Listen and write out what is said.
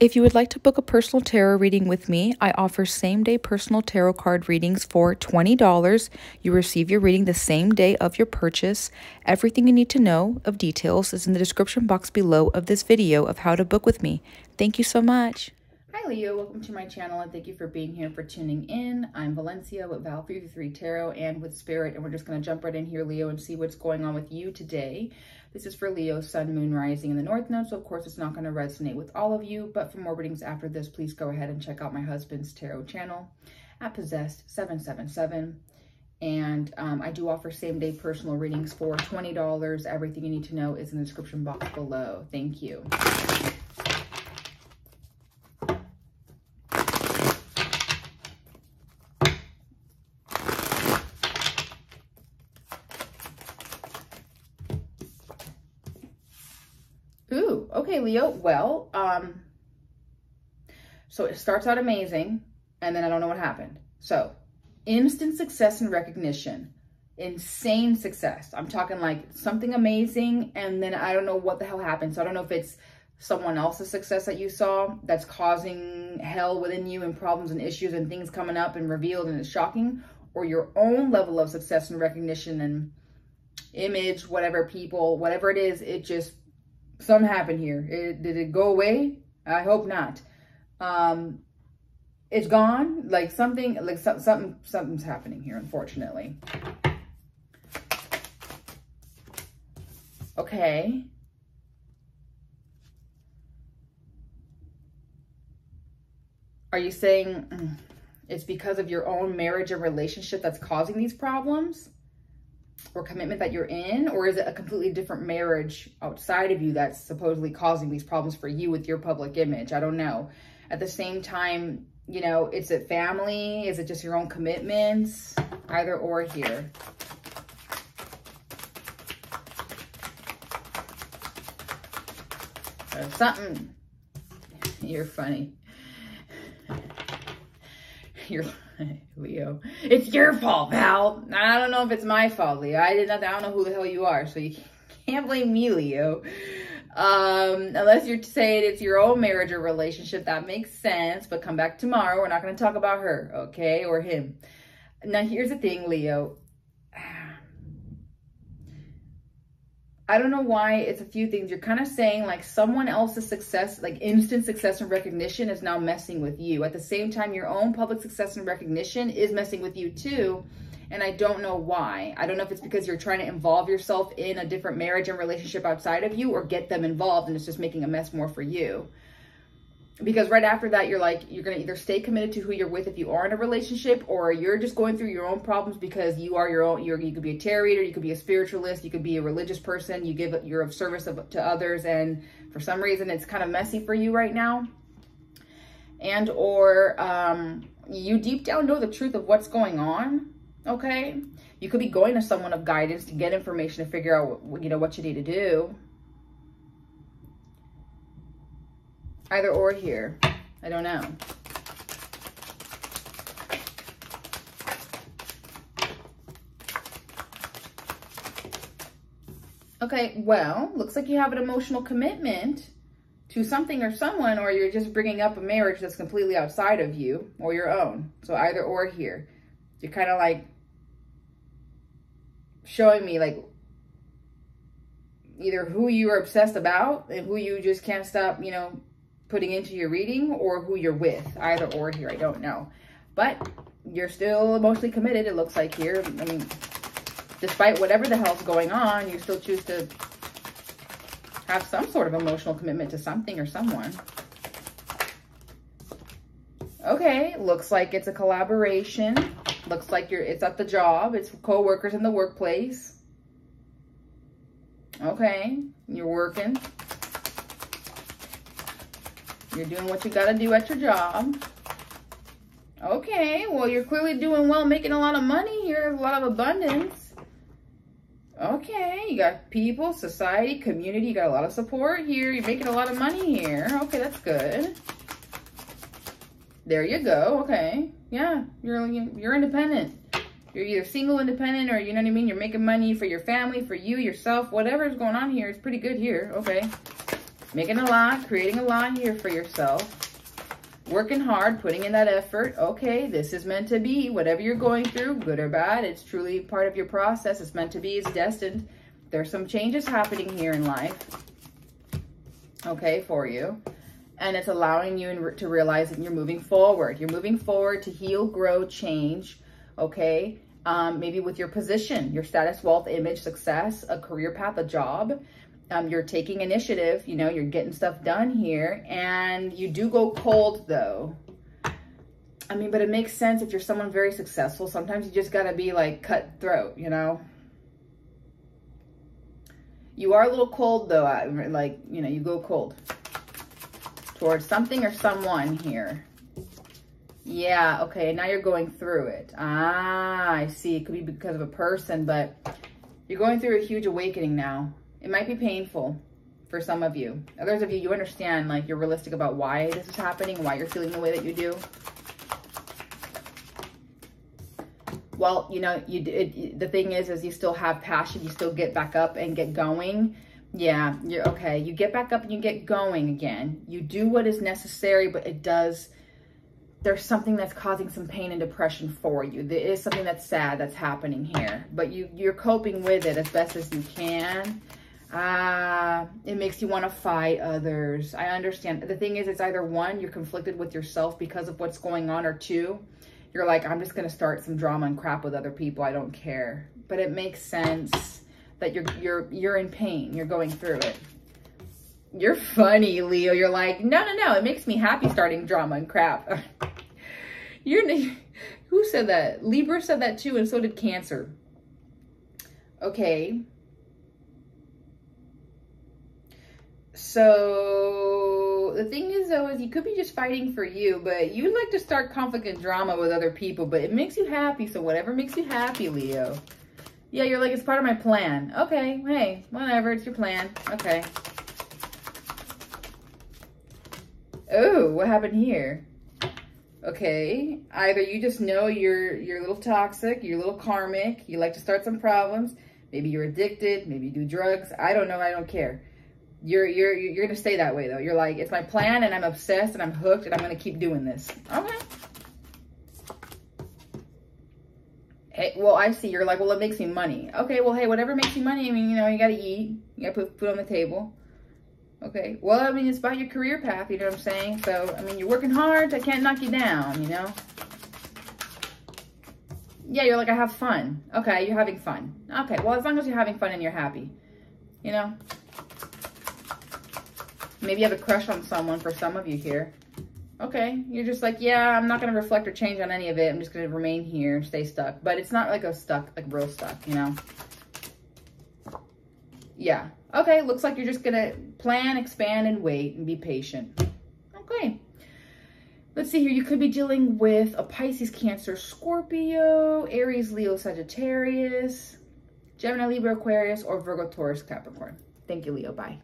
If you would like to book a personal tarot reading with me, I offer same day personal tarot card readings for $20. You receive your reading the same day of your purchase. Everything you need to know of details is in the description box below of this video of how to book with me. Thank you so much. Hi Leo, welcome to my channel and thank you for being here for tuning in. I'm Valencia with Val 3 Tarot and with Spirit and we're just going to jump right in here Leo and see what's going on with you today. This is for Leo, Sun, Moon, Rising in the North Node, so of course it's not going to resonate with all of you, but for more readings after this, please go ahead and check out my husband's tarot channel at Possessed777. And um, I do offer same-day personal readings for $20. Everything you need to know is in the description box below. Thank you. Ooh, okay, Leo. Well, um, so it starts out amazing, and then I don't know what happened. So, instant success and recognition, insane success. I'm talking like something amazing, and then I don't know what the hell happened. So I don't know if it's someone else's success that you saw that's causing hell within you and problems and issues and things coming up and revealed and it's shocking, or your own level of success and recognition and image, whatever people, whatever it is, it just something happened here. It, did it go away? I hope not. Um, it's gone. Like something, like so, something, something's happening here, unfortunately. Okay. Are you saying mm, it's because of your own marriage and relationship that's causing these problems? Or commitment that you're in? Or is it a completely different marriage outside of you that's supposedly causing these problems for you with your public image? I don't know. At the same time, you know, is it family? Is it just your own commitments? Either or here. Uh, something. You're funny. You're Leo. It's your fault, pal. I don't know if it's my fault, Leo. I did nothing. I don't know who the hell you are, so you can't blame me, Leo. Um, unless you're saying it's your own marriage or relationship, that makes sense. But come back tomorrow. We're not going to talk about her, okay, or him. Now, here's the thing, Leo. I don't know why it's a few things. You're kind of saying like someone else's success, like instant success and recognition is now messing with you. At the same time, your own public success and recognition is messing with you too. And I don't know why. I don't know if it's because you're trying to involve yourself in a different marriage and relationship outside of you or get them involved and it's just making a mess more for you because right after that you're like you're going to either stay committed to who you're with if you are in a relationship or you're just going through your own problems because you are your own you're, you could be a tarot reader you could be a spiritualist you could be a religious person you give you're of service to others and for some reason it's kind of messy for you right now. And or um, you deep down know the truth of what's going on okay? You could be going to someone of guidance to get information to figure out you know what you need to do Either or here. I don't know. Okay, well, looks like you have an emotional commitment to something or someone, or you're just bringing up a marriage that's completely outside of you or your own. So either or here. You're kind of like showing me like either who you're obsessed about and who you just can't stop, you know, putting into your reading or who you're with. Either or here, I don't know. But you're still emotionally committed, it looks like here. I mean, despite whatever the hell's going on, you still choose to have some sort of emotional commitment to something or someone. Okay, looks like it's a collaboration. Looks like you're it's at the job. It's co-workers in the workplace. Okay, you're working. You're doing what you got to do at your job. Okay, well, you're clearly doing well, making a lot of money here, a lot of abundance. Okay, you got people, society, community, you got a lot of support here. You're making a lot of money here. Okay, that's good. There you go. Okay. Yeah, you're you're independent. You're either single independent or, you know what I mean? You're making money for your family, for you, yourself, whatever's going on here. It's pretty good here. Okay. Making a lot, creating a lot here for yourself. Working hard, putting in that effort. Okay, this is meant to be. Whatever you're going through, good or bad, it's truly part of your process. It's meant to be. It's destined. There's some changes happening here in life. Okay, for you. And it's allowing you to realize that you're moving forward. You're moving forward to heal, grow, change. Okay, um, maybe with your position, your status, wealth, image, success, a career path, a job. Um, you're taking initiative, you know, you're getting stuff done here and you do go cold though. I mean, but it makes sense if you're someone very successful. Sometimes you just got to be like cutthroat, you know. You are a little cold though, like, you know, you go cold towards something or someone here. Yeah, okay, now you're going through it. Ah, I see. It could be because of a person, but you're going through a huge awakening now. It might be painful for some of you. Others of you, you understand, like, you're realistic about why this is happening, why you're feeling the way that you do. Well, you know, you it, the thing is, is you still have passion. You still get back up and get going. Yeah, you're okay. You get back up and you get going again. You do what is necessary, but it does there's something that's causing some pain and depression for you. There is something that's sad that's happening here, but you, you're coping with it as best as you can. Ah, uh, it makes you want to fight others. I understand. The thing is, it's either one, you're conflicted with yourself because of what's going on, or two, you're like, I'm just going to start some drama and crap with other people. I don't care. But it makes sense that you're, you're, you're in pain. You're going through it. You're funny, Leo. You're like, no, no, no. It makes me happy starting drama and crap. You're, who said that? Libra said that too, and so did Cancer. Okay. So the thing is though, is you could be just fighting for you, but you like to start conflict and drama with other people, but it makes you happy. So whatever makes you happy, Leo. Yeah, you're like, it's part of my plan. Okay, hey, whatever, it's your plan. Okay. Oh, what happened here? Okay, either you just know you're you're a little toxic, you're a little karmic, you like to start some problems, maybe you're addicted, maybe you do drugs, I don't know, I don't care. You're you're you're gonna stay that way though. You're like, it's my plan and I'm obsessed and I'm hooked and I'm gonna keep doing this. Okay. Hey, well, I see. You're like, well, it makes me money. Okay, well, hey, whatever makes you money, I mean, you know, you gotta eat. You gotta put food on the table. Okay. Well, I mean, it's about your career path, you know what I'm saying? So, I mean, you're working hard. I can't knock you down, you know? Yeah, you're like, I have fun. Okay, you're having fun. Okay, well, as long as you're having fun and you're happy, you know? Maybe you have a crush on someone for some of you here. Okay, you're just like, yeah, I'm not going to reflect or change on any of it. I'm just going to remain here, and stay stuck. But it's not like a stuck, like real stuck, you know? Yeah. Okay, looks like you're just going to plan, expand, and wait and be patient. Okay. Let's see here. You could be dealing with a Pisces, Cancer, Scorpio, Aries, Leo, Sagittarius, Gemini, Libra, Aquarius, or Virgo, Taurus, Capricorn. Thank you, Leo. Bye.